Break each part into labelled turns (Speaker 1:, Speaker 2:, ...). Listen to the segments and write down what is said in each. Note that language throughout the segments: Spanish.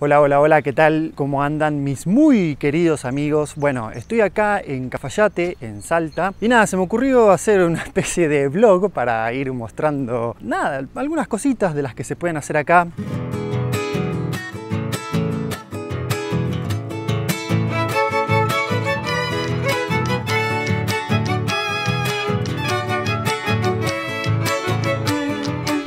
Speaker 1: Hola, hola, hola, ¿qué tal? ¿Cómo andan mis muy queridos amigos? Bueno, estoy acá en Cafayate, en Salta, y nada, se me ocurrió hacer una especie de vlog para ir mostrando, nada, algunas cositas de las que se pueden hacer acá.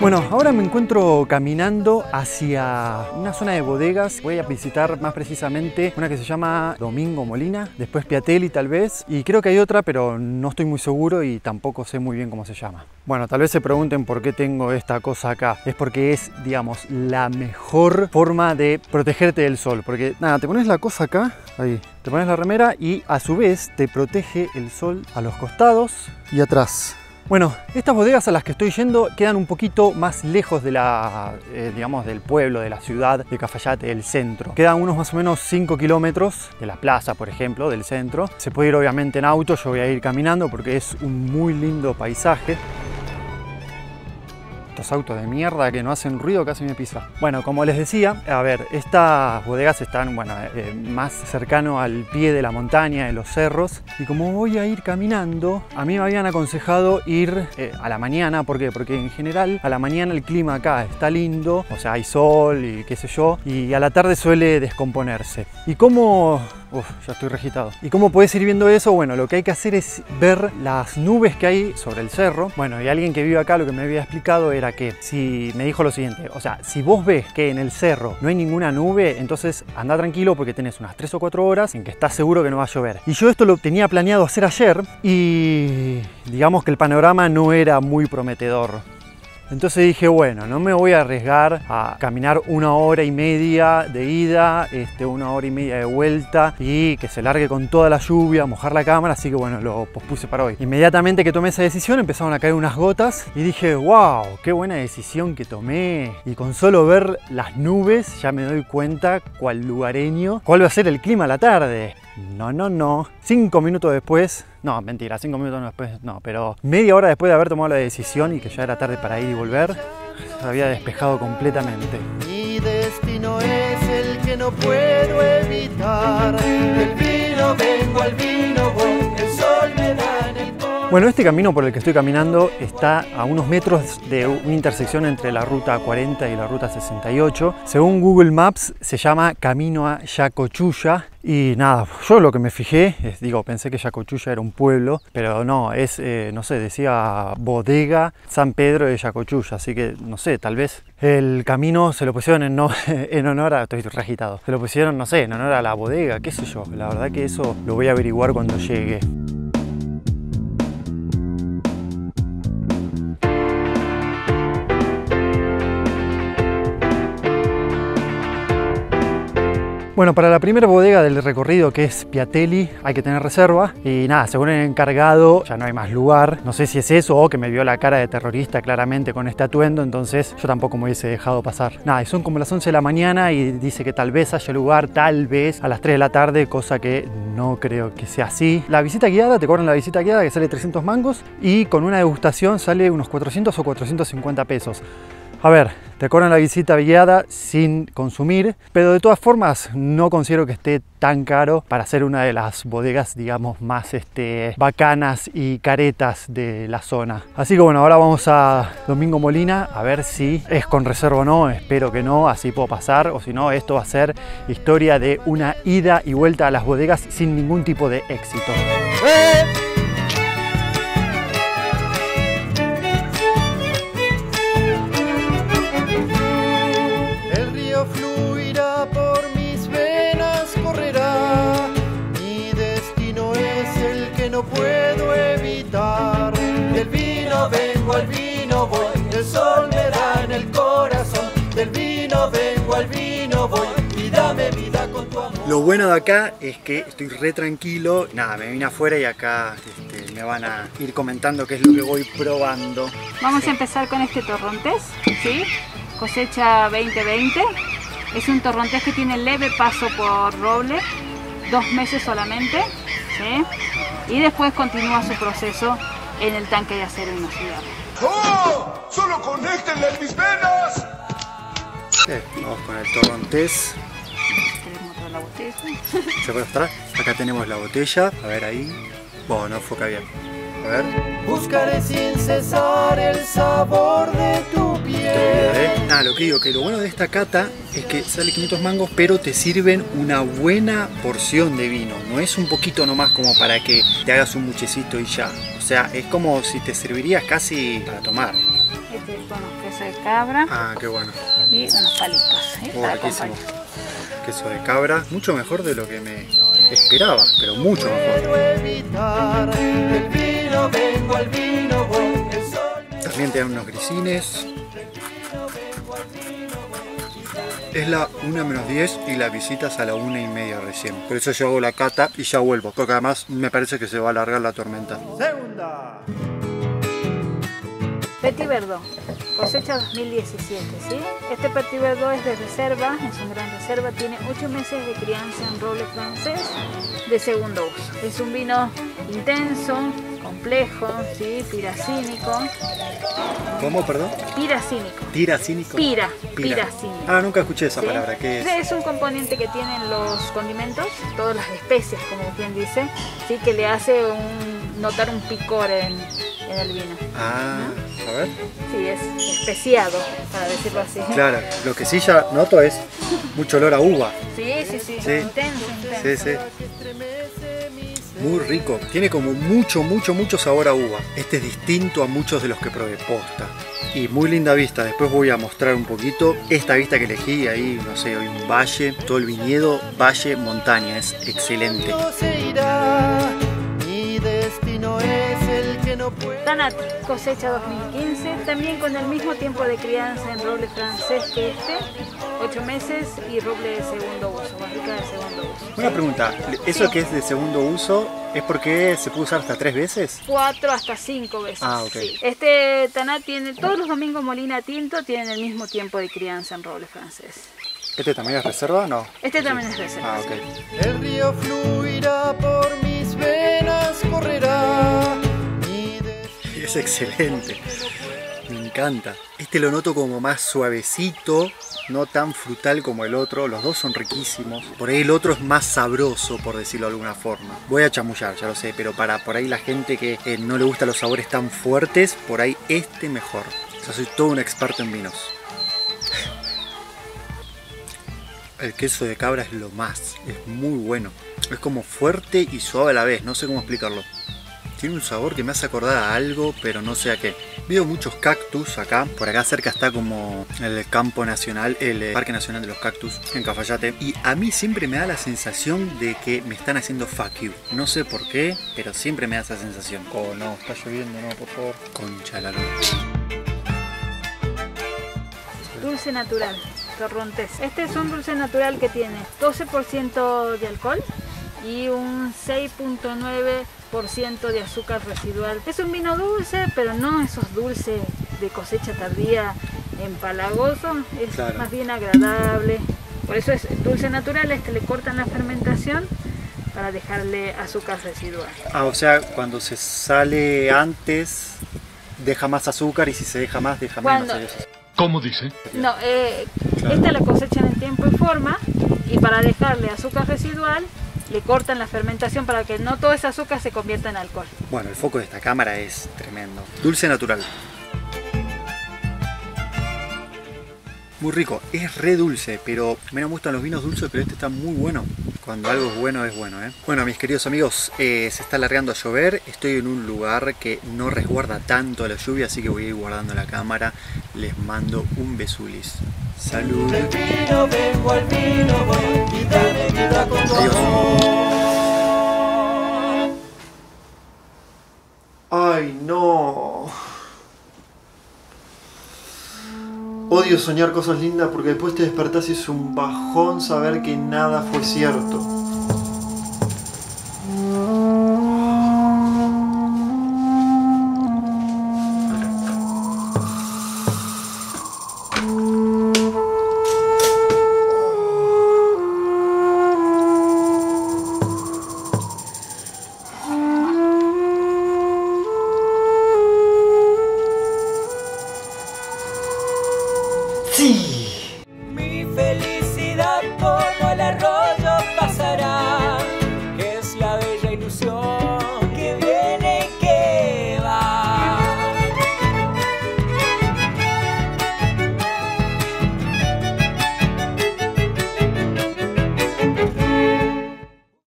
Speaker 1: Bueno, ahora me encuentro caminando hacia una zona de bodegas. Voy a visitar más precisamente una que se llama Domingo Molina, después Piatelli tal vez, y creo que hay otra, pero no estoy muy seguro y tampoco sé muy bien cómo se llama. Bueno, tal vez se pregunten por qué tengo esta cosa acá. Es porque es, digamos, la mejor forma de protegerte del sol. Porque, nada, te pones la cosa acá, ahí, te pones la remera y a su vez te protege el sol a los costados y atrás. Bueno, estas bodegas a las que estoy yendo quedan un poquito más lejos de la, eh, del pueblo, de la ciudad de Cafayate, del centro. Quedan unos más o menos 5 kilómetros de la plaza, por ejemplo, del centro. Se puede ir obviamente en auto, yo voy a ir caminando porque es un muy lindo paisaje autos de mierda que no hacen ruido casi me pisa. Bueno, como les decía, a ver, estas bodegas están, bueno, eh, más cercano al pie de la montaña, de los cerros, y como voy a ir caminando, a mí me habían aconsejado ir eh, a la mañana, ¿por qué? Porque en general a la mañana el clima acá está lindo, o sea, hay sol y qué sé yo, y a la tarde suele descomponerse. ¿Y cómo Uf, ya estoy regitado. ¿Y cómo puedes ir viendo eso? Bueno, lo que hay que hacer es ver las nubes que hay sobre el cerro. Bueno, y alguien que vive acá lo que me había explicado era que si me dijo lo siguiente, o sea, si vos ves que en el cerro no hay ninguna nube, entonces anda tranquilo porque tenés unas 3 o 4 horas en que estás seguro que no va a llover. Y yo esto lo tenía planeado hacer ayer y digamos que el panorama no era muy prometedor. Entonces dije, bueno, no me voy a arriesgar a caminar una hora y media de ida, este, una hora y media de vuelta y que se largue con toda la lluvia, mojar la cámara, así que bueno, lo pospuse para hoy. Inmediatamente que tomé esa decisión empezaron a caer unas gotas y dije, wow, qué buena decisión que tomé. Y con solo ver las nubes ya me doy cuenta cuál lugareño, cuál va a ser el clima a la tarde. No, no, no. Cinco minutos después, no, mentira, cinco minutos después, no, pero media hora después de haber tomado la decisión y que ya era tarde para ir y volver, había despejado completamente. Mi destino es el que no puedo evitar. El vino vengo al vino bueno, este camino por el que estoy caminando está a unos metros de una intersección entre la ruta 40 y la ruta 68. Según Google Maps se llama Camino a Yacochulla y nada, yo lo que me fijé, es, digo, pensé que Yacochulla era un pueblo, pero no, es, eh, no sé, decía bodega San Pedro de Yacochulla, así que no sé, tal vez el camino se lo pusieron en, no, en honor a, estoy regitado, se lo pusieron, no sé, en honor a la bodega, qué sé yo, la verdad que eso lo voy a averiguar cuando llegue. Bueno, para la primera bodega del recorrido que es Piatelli hay que tener reserva y nada, según el encargado ya no hay más lugar. No sé si es eso o que me vio la cara de terrorista claramente con este atuendo, entonces yo tampoco me hubiese dejado pasar. Nada, y son como las 11 de la mañana y dice que tal vez haya lugar, tal vez a las 3 de la tarde, cosa que no creo que sea así. La visita guiada, te cobran la visita guiada que sale 300 mangos y con una degustación sale unos 400 o 450 pesos. A ver, te la visita guiada sin consumir, pero de todas formas no considero que esté tan caro para ser una de las bodegas, digamos, más este, bacanas y caretas de la zona. Así que bueno, ahora vamos a Domingo Molina a ver si es con reserva o no, espero que no, así puedo pasar, o si no, esto va a ser historia de una ida y vuelta a las bodegas sin ningún tipo de éxito. ¡Eh! Lo bueno de acá es que estoy re tranquilo. Nada, me vine afuera y acá este, me van a ir comentando qué es lo que voy probando.
Speaker 2: Vamos a empezar con este torrontés, ¿sí? Cosecha 2020. Es un torrontés que tiene leve paso por roble, dos meses solamente, ¿sí? Y después continúa su proceso en el tanque de acero inoxidable.
Speaker 1: ¡Oh! ¡Solo conéctenle mis venas! vamos con el torrontés
Speaker 2: la botella.
Speaker 1: ¿Se puede mostrar? Acá tenemos la botella. A ver ahí. Bueno, no enfoca bien. A ver.
Speaker 3: Buscaré sin cesar el sabor de tu piel.
Speaker 1: Nada, lo que digo, que lo bueno de esta cata es que sale 500 mangos, pero te sirven una buena porción de vino. No es un poquito nomás como para que te hagas un muchecito y ya. O sea, es como si te servirías casi para tomar.
Speaker 2: Este es con queso de cabra
Speaker 1: Ah, qué bueno.
Speaker 2: y unos palitos. ¿eh?
Speaker 1: Oh, riquísimo. Queso de cabra, mucho mejor de lo que me esperaba, pero mucho mejor. También te dan unos grisines. Es la 1 menos 10 y la visitas a la 1 y media recién. Por eso yo hago la cata y ya vuelvo, porque además me parece que se va a alargar la tormenta.
Speaker 3: Segunda.
Speaker 2: Petit Verdot, cosecha 2017, ¿sí? Este Petit Verdot es de reserva, es un gran reserva, tiene 8 meses de crianza en roble francés de segundo uso. Es un vino intenso, complejo, ¿sí? Piracínico,
Speaker 1: ¿Cómo, perdón?
Speaker 2: piracínico,
Speaker 1: Tiracínico.
Speaker 2: pira,
Speaker 1: Pira.
Speaker 2: piracínico.
Speaker 1: Ah, nunca escuché esa
Speaker 2: ¿sí?
Speaker 1: palabra. ¿Qué es?
Speaker 2: Es un componente que tienen los condimentos, todas las especias, como quien dice, ¿sí? que le hace un- notar un picor en, en el vino.
Speaker 1: Ah, a ver.
Speaker 2: Sí, es especiado, para decirlo así.
Speaker 1: Claro, lo que sí ya noto es mucho olor a uva.
Speaker 2: Sí, sí, sí,
Speaker 1: Sí.
Speaker 2: intenso, intenso.
Speaker 1: Sí, sí. Muy rico. Tiene como mucho, mucho, mucho sabor a uva. Este es distinto a muchos de los que probé posta. Y muy linda vista. Después voy a mostrar un poquito esta vista que elegí. Ahí, no sé, hay un valle. Todo el viñedo, valle, montaña. Es excelente.
Speaker 3: No se irá. Mi destino es el que no puede.
Speaker 2: Tanat, cosecha 2015, también con el mismo tiempo de crianza en roble francés que este, 8 meses y roble de segundo uso, barrica de segundo uso.
Speaker 1: Una pregunta. ¿Eso
Speaker 2: Sí.
Speaker 1: que es de segundo uso es porque se puede usar hasta tres veces?
Speaker 2: 4 hasta 5 veces.
Speaker 1: Ah, ok.
Speaker 2: sí. Este Tanat tiene, todos los domingos Molina Tinto tienen el mismo tiempo de crianza en roble francés.
Speaker 1: ¿Este también es reserva? No.
Speaker 2: Este también es reserva.
Speaker 1: Ah, ok.
Speaker 3: El río fluirá por mis venas, correrá.
Speaker 1: Es excelente. Me encanta. Este lo noto como más suavecito, no tan frutal como el otro. Los dos son riquísimos. Por ahí el otro es más sabroso, por decirlo de alguna forma. Voy a chamullar, ya lo sé, pero para por ahí la gente que eh, no le gustan los sabores tan fuertes, por ahí este mejor. Yo soy todo un experto en vinos. El queso de cabra es lo más, es muy bueno. Es como fuerte y suave a la vez, no sé cómo explicarlo. Tiene un sabor que me hace acordar a algo, pero no sé a qué. Veo muchos cactus acá. Por acá cerca está como el campo nacional, el eh, Parque Nacional de los Cactus en Cafayate. Y a mí siempre me da la sensación de que me están haciendo fuck you. No sé por qué, pero siempre me da esa sensación. Oh no, está lloviendo, no, por favor. Concha la luna.
Speaker 2: Dulce natural, torrontés. Este es un dulce natural que tiene 12% de alcohol y un 6.9% de azúcar residual. Es un vino dulce, pero no esos dulces de cosecha tardía empalagoso, es
Speaker 1: Claro.
Speaker 2: más bien agradable. Por eso es dulce natural, este le cortan la fermentación para dejarle azúcar residual.
Speaker 1: Ah, o sea, cuando se sale antes, deja más azúcar y si se deja más, deja menos.
Speaker 2: Cuando-
Speaker 1: eso.
Speaker 4: ¿Cómo dice?
Speaker 2: No, eh,
Speaker 1: Claro.
Speaker 2: esta la cosechan en tiempo y forma y para dejarle azúcar residual le cortan la fermentación para que no todo ese azúcar se convierta en alcohol.
Speaker 1: Bueno, el foco de esta cámara es tremendo. Dulce natural. Muy rico, es re dulce, pero me gustan los vinos dulces, pero este está muy bueno. Cuando algo es bueno, es bueno, ¿eh? Bueno, mis queridos amigos, eh, se está largando a llover. Estoy en un lugar que no resguarda tanto la lluvia, así que voy a ir guardando la cámara. Les mando un besulis. Salud.
Speaker 3: vino, vengo al vino, voy. Y dame vida con tu
Speaker 1: Adiós.
Speaker 3: amor.
Speaker 1: Ay, no. Odio soñar cosas lindas porque después te despertás y es un bajón saber que nada fue cierto.